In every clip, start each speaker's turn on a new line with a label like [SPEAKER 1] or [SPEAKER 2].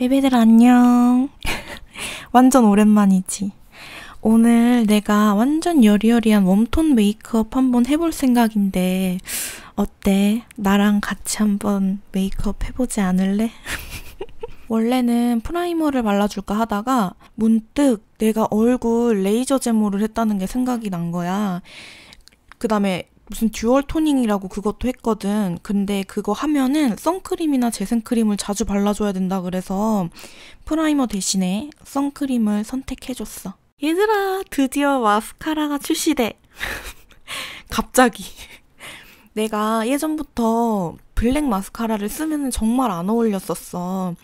[SPEAKER 1] 베베들 안녕. 완전 오랜만이지. 오늘 내가 완전 여리여리한 warm tone 메이크업 한번 해볼 생각인데, 어때? 나랑 같이 한번 메이크업 해보지 않을래? 원래는 프라이머를 발라줄까 하다가 문득 내가 얼굴 레이저 제모를 했다는 게 생각이 난 거야. 그 다음에 무슨 dual toning이라고 그것도 했거든. 근데 그거 하면은 선크림이나 재생크림을 자주 발라줘야 된다 그래서 프라이머 대신에 선크림을 선택해줬어. 얘들아, 드디어 마스카라가 출시돼. 갑자기. 내가 예전부터 블랙 마스카라를 쓰면 정말 안 어울렸었어.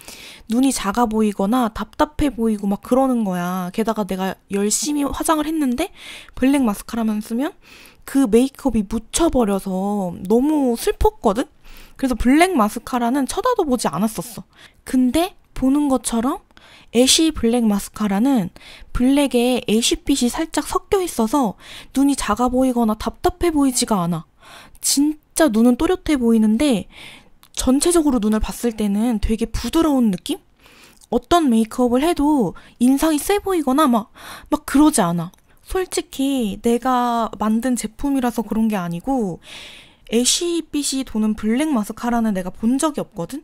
[SPEAKER 1] 눈이 작아 보이거나 답답해 보이고 막 그러는 거야. 게다가 내가 열심히 화장을 했는데 블랙 마스카라만 쓰면 그 메이크업이 묻혀버려서 너무 슬펐거든? 그래서 블랙 마스카라는 쳐다도 보지 않았었어. 근데 보는 것처럼 ash 블랙 마스카라는 블랙에 ash빛이 살짝 섞여 있어서 눈이 작아 보이거나 답답해 보이지가 않아. 진짜 눈은 또렷해 보이는데 전체적으로 눈을 봤을 때는 되게 부드러운 느낌? 어떤 메이크업을 해도 인상이 세 보이거나 막, 막 그러지 않아. 솔직히 내가 만든 제품이라서 그런 게 아니고 Ash빛이 도는 블랙 마스카라는 내가 본 적이 없거든?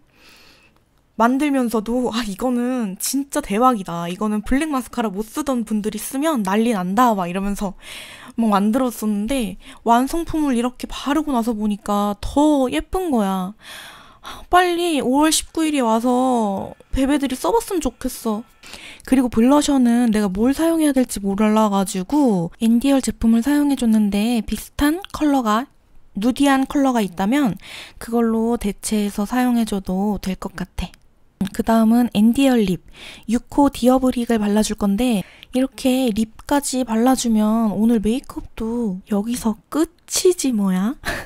[SPEAKER 1] 만들면서도 아 이거는 진짜 대박이다. 이거는 블랙 마스카라 못 쓰던 분들이 쓰면 난리 난다. 막 이러면서 막 만들었었는데 완성품을 이렇게 바르고 나서 보니까 더 예쁜 거야. 빨리 5월 19일이 와서 베베들이 써봤으면 좋겠어. 그리고 블러셔는 내가 뭘 사용해야 될지 몰라가지고 엔디얼 제품을 사용해줬는데 비슷한 컬러가 누디한 컬러가 있다면 그걸로 대체해서 사용해줘도 될 것 같아. 그 다음은 엔디얼 lip 6호 디어브릭을 발라줄 건데 이렇게 lip까지 발라주면 오늘 메이크업도 여기서 끝이지 뭐야?